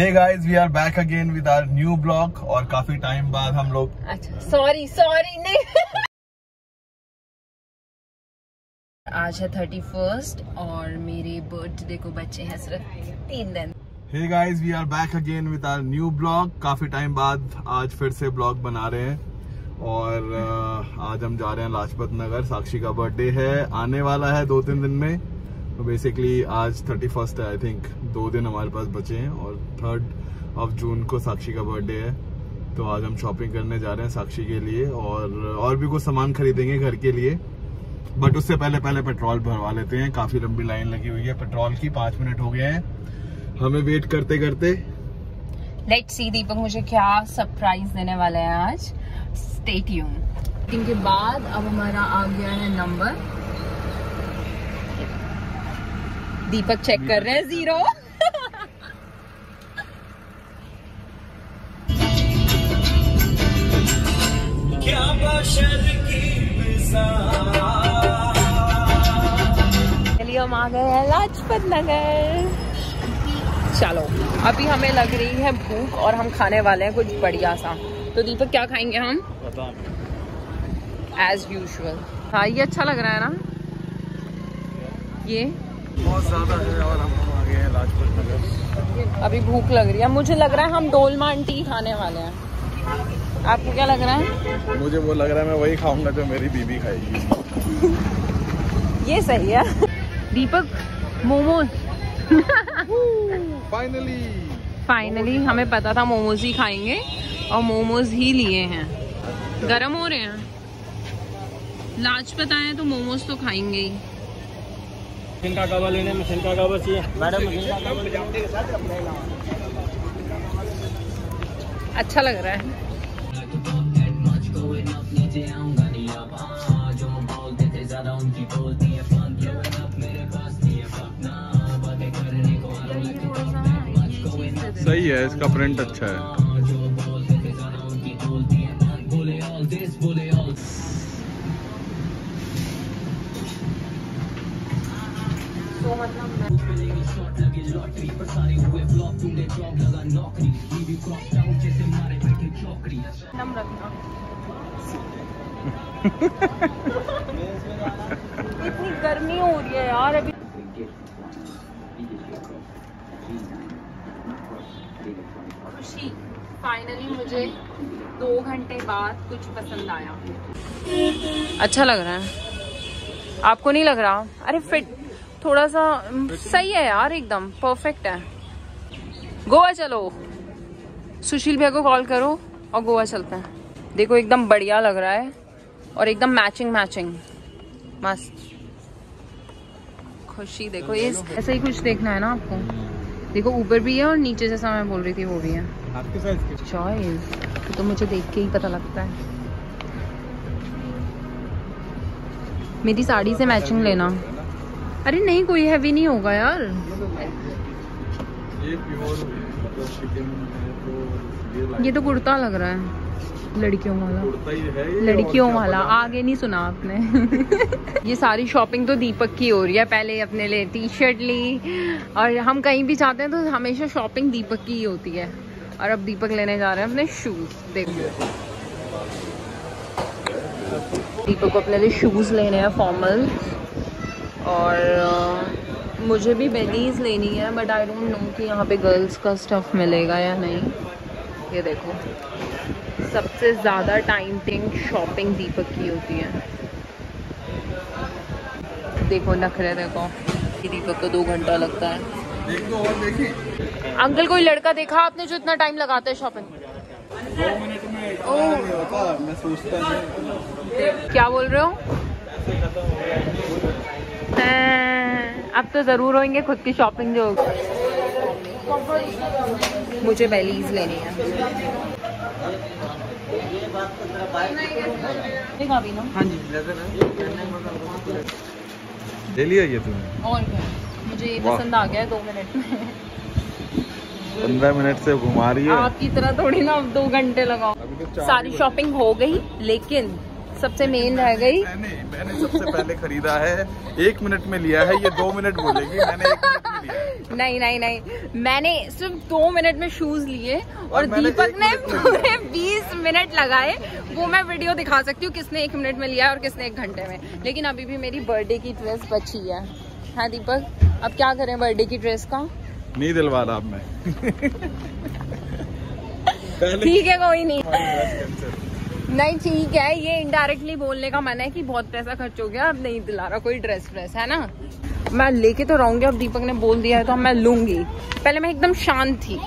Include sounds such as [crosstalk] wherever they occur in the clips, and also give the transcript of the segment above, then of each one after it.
Hey guys we are back again with our new blog और काफ़ी time बाद हम लोग अच्छा सॉरी सॉरी नहीं। आज है थर्टी फ़र्स्ट और मेरे बर्थडे को बच्चे हैं सिर्फ़ तीन दिन। Hey guys we are back again with our new blog काफ़ी टाइम बाद आज फिर से ब्लॉग बना रहे हैं। और uh, आज हम जा रहे हैं लाजपत नगर। साक्षी का बर्थडे है। आने वाला है दो तीन दिन में। तो बेसिकली आज थर्टी फ़र्स्ट है आई थिंक दो दिन हमारे पास बचे हैं और थर्ड ऑफ़ जून को साक्षी का बर्थडे है। तो आज हम शॉपिंग करने जा रहे हैं साक्षी के लिए और और भी कुछ सामान खरीदेंगे घर के लिए। बट उससे पहले पहले पेट्रोल भरवा लेते हैं। काफ़ी लंबी लाइन लगी हुई है। पेट्रोल की पाँच मिनट हो गए हैं। हमें वेट करते करते। लेट सी दीपक मुझे क्या सरप्राइज़ देने वाले हैं आज? स्टे ट्यून के बाद अब हमारा आ गया है नंबर दीपक चेक कर रहे हैं ज़ीरो चलिए हम आ गए हैं लाजपत नगर। चलो अभी हमें लग रही है भूख और हम खाने वाले हैं कुछ बढ़िया सा। तो दीपक क्या खाएँगे हम? एज यूजल हाँ ये अच्छा लग रहा है ना? ये? बहुत ज़्यादा है और हम आ गए हैं लाजपत नगर। अभी भूख लग रही है। मुझे लग रहा है हम डोलमा टी खाने वाले हैं। आपको क्या लग रहा है? मुझे वो लग रहा है मैं वही खाऊँगा जो मेरी बीबी खाएगी। [laughs] ये सही है। दीपक मोमोज। फाइनली फाइनली हमें पता था मोमोज ही खाएँगे और मोमोज ही लिए हैं। गरम हो रहे हैं। लाजपत आए तो मोमोज तो खाएँगे ही। मशीन का कवर लेने मशीन का कवर चाहिए। मैडम मशीन का कवर अच्छा लग रहा है। सही है इसका प्रिंट अच्छा है। मतलब नम रखना इतनी गर्मी हो रही है यार अभी खुशी। फाइनली मुझे दो घंटे बाद कुछ पसंद आया। अच्छा लग रहा है। आपको नहीं लग रहा? अरे फिट थोड़ा सा सही है यार एकदम परफेक्ट है। गोवा चलो। सुशील भैया को कॉल करो और गोवा चलते हैं। देखो एकदम बढ़िया लग रहा है और एकदम मैचिंग मैचिंग मस्त। खुशी देखो ये ऐसा ही कुछ देखना है ना आपको। देखो ऊपर भी है और नीचे जैसा मैं बोल रही थी वो भी है। आपके साइज़ के। चॉइस तो मुझे देख के ही पता लगता है। मेरी साड़ी से मैचिंग लेना। अरे नहीं कोई हैवी नहीं होगा यार। ये प्योर मतलब तो ये तो कुर्ता लग रहा है लड़कियों वाला। ही है लड़कियों वाला आगे नहीं सुना आपने। [laughs] ये सारी शॉपिंग तो दीपक की हो रही है पहले अपने लिए टी शर्ट ली और हम कहीं भी जाते हैं तो हमेशा शॉपिंग दीपक की ही होती है। और अब दीपक लेने जा रहे हैं अपने शूज़ देखो दीपक को अपने लिए शूज़ लेने हैं फॉर्मल और मुझे भी बेलीज लेनी है बट आई डोंट नो कि यहाँ पे गर्ल्स का स्टफ़ मिलेगा या नहीं। ये देखो। सबसे ज़्यादा टाइम टिंग शॉपिंग दीपक की होती है। देखो नखरे देखो ये दीपक को दो घंटा लगता है। देख और अंकल कोई लड़का देखा आपने जो इतना टाइम लगाता है शॉपिंग क्या बोल रहे हो? हैं, अब तो ज़रूर होंगे खुद की शॉपिंग जो मुझे बेलीज लेनी है। हाँ जी। ले लिया ये तूने? और मुझे ये पसंद आ गया है दो मिनट में। पंद्रह मिनट से घुमा रही है। आपकी तरह थोड़ी ना अब दो घंटे लगाओ तो सारी शॉपिंग हो गई लेकिन सबसे मेन रह गई। मैंने मैंने सबसे पहले खरीदा है। एक मिनट में लिया है ये दो मिनट बोलेगी मैंने एक मिनट में लिया है। नहीं नहीं नहीं। मैंने सिर्फ़ दो मिनट में शूज़ लिए और, और दीपक ने पूरे बीस मिनट लगाए। वो मैं वीडियो दिखा सकती हूँ किसने एक मिनट में लिया और किसने एक घंटे में। लेकिन अभी भी मेरी बर्थडे की ड्रेस बची है। हाँ दीपक अब क्या करें बर्थडे की ड्रेस का? नहीं दिलवा रहा अब मैं। [laughs] ठीक है कोई नहीं। नहीं ठीक है ये इनडायरेक्टली बोलने का मन है कि बहुत पैसा खर्च हो गया अब नहीं दिला रहा कोई ड्रेस व्रेस है ना? मैं लेके तो रहूँगी अब दीपक ने बोल दिया है तो अब मैं लूँगी। पहले मैं एकदम शांत थी।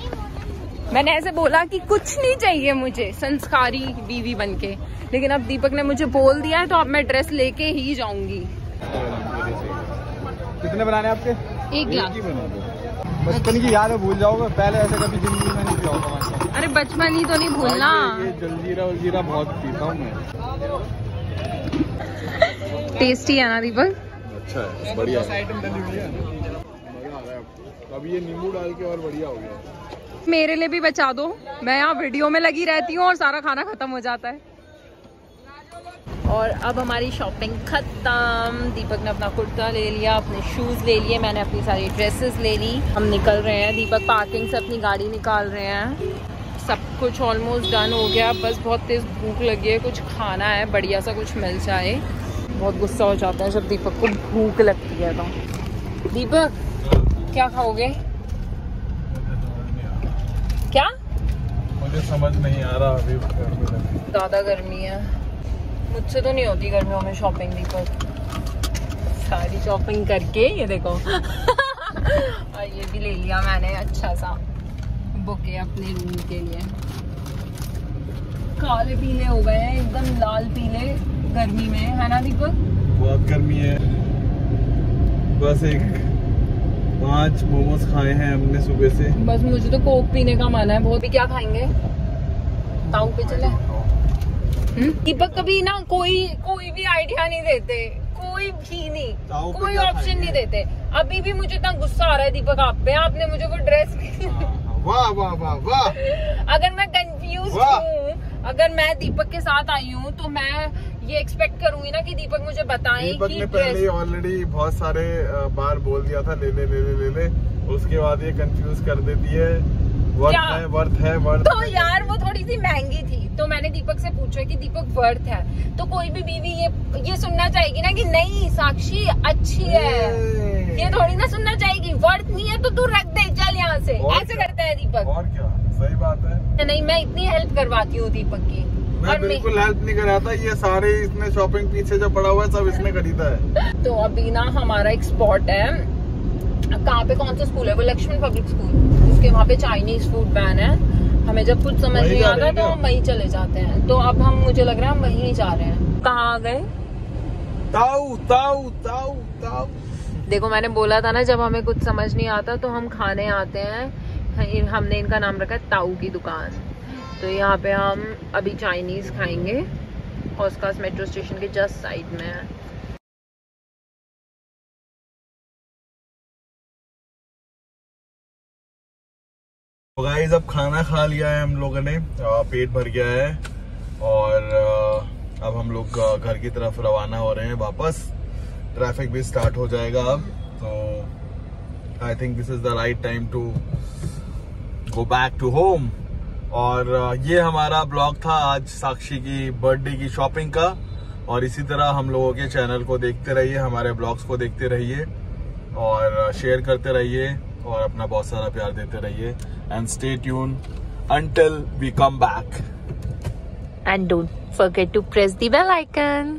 मैंने ऐसे बोला कि कुछ नहीं चाहिए मुझे संस्कारी बीवी बन के लेकिन अब दीपक ने मुझे बोल दिया है तो अब मैं ड्रेस लेके ही जाऊँगी। कितने बनाने आपके? एक लाख। बचपन की याद है भूल जाओगे पहले ऐसे कभी ज़िंदगी में नहीं पिया होगा अरे बचपन ही तो नहीं भूलना। ये जलजीरा वलजीरा बहुत पीता हूँ मैं। टेस्टी है ना दीपक? अच्छा है बढ़िया है। है है अब अब ये नींबू डाल के और बढ़िया हो गया। मेरे लिए भी बचा दो। मैं यहाँ वीडियो में लगी रहती हूँ और सारा खाना खत्म हो जाता है। और अब हमारी शॉपिंग खत्म। दीपक ने अपना कुर्ता ले लिया अपने शूज़ ले लिए मैंने अपनी सारी ड्रेसेस ले ली। हम निकल रहे हैं। दीपक पार्किंग से अपनी गाड़ी निकाल रहे हैं। सब कुछ ऑलमोस्ट डन हो गया। बस बहुत तेज भूख लगी है। कुछ खाना है बढ़िया सा कुछ मिल जाए। बहुत गुस्सा हो जाता है जब दीपक को भूख लगती है तो। दीपक क्या खाओगे? क्या? मुझे समझ नहीं आ रहा अभी। ज़्यादा गर्मी है। मुझसे तो नहीं होती गर्मियों में शॉपिंग दीपक सारी शॉपिंग करके ये देखो। [laughs] और ये भी ले लिया मैंने अच्छा सा। बुके अपने रूम के लिए। काले पीले हो गए हैं एकदम लाल पीले गर्मी में है ना दीपक? बहुत गर्मी है। बस एक पाँच मोमोज खाए हैं हमने सुबह से। बस मुझे तो कोक पीने का मन है बहुत। भी क्या खाएँगे? ताऊ पे चले? दीपक कभी ना कोई कोई भी आइडिया नहीं देते। कोई भी नहीं। कोई ऑप्शन नहीं देते। अभी भी मुझे इतना गुस्सा आ रहा है दीपक आप पे आपने मुझे वो ड्रेस वाह वाह वाह वाह। अगर मैं कंफ्यूज हूँ अगर मैं दीपक के साथ आई हूँ तो मैं ये एक्सपेक्ट करूँगी ना कि दीपक मुझे बताए दीपक ने पहले ही ऑलरेडी बहुत सारे बार बोल दिया था ले ले ले ले ले उसके बाद ये कंफ्यूज कर देती है। वर्थ? है वर्थ है वर्थ तो यार वो थोड़ी सी महँगी थी। तो मैंने दीपक से पूछा कि दीपक वर्थ है? तो कोई भी बीवी ये ये सुनना चाहेगी ना कि नहीं साक्षी अच्छी है। ये थोड़ी ना सुनना चाहेगी। वर्थ नहीं है तो तू रख दे चल यहाँ से। ऐसे करता है दीपक। और क्या? सही बात है। नहीं मैं इतनी हेल्प करवाती हूँ दीपक की। मैं बिल्कुल हेल्प नहीं कराता। ये सारे इसने शॉपिंग पीछे जो पड़ा हुआ है सब इसने खरीदा है। [laughs] तो अभी ना हमारा एक स्पॉट है। कहाँ पे कौन सा स्कूल है? वो लक्ष्मण पब्लिक स्कूल उसके वहाँ पे चाइनीज़ फ़ूड बैन है। हमें जब कुछ समझ नहीं आता तो हम वहीं चले जाते हैं। तो अब हम मुझे लग रहा है हम वहीं जा रहे हैं। कहाँ आ गए? ताऊ ताऊ ताऊ ताऊ। देखो मैंने बोला था ना जब हमें कुछ समझ नहीं आता तो हम खाने आते हैं। हमने इनका नाम रखा है ताऊ की दुकान। तो यहाँ पे हम अभी चाइनीज़ खाएँगे। ऑस्कास मेट्रो स्टेशन के जस्ट साइड में है। गाइस अब खाना खा लिया है हम लोगों ने। पेट भर गया है। और अब हम लोग घर की तरफ़ रवाना हो रहे हैं वापस। ट्रैफ़िक भी स्टार्ट हो जाएगा अब। तो I think this is the right time to go back to home और ये हमारा ब्लॉग था आज साक्षी की बर्थडे की शॉपिंग का। और इसी तरह हम लोगों के चैनल को देखते रहिए, हमारे ब्लॉग्स को देखते रहिए। और शेयर करते रहिए। और अपना बहुत सारा प्यार देते रहिए। And stay tuned until we come back and don't forget to press the bell icon.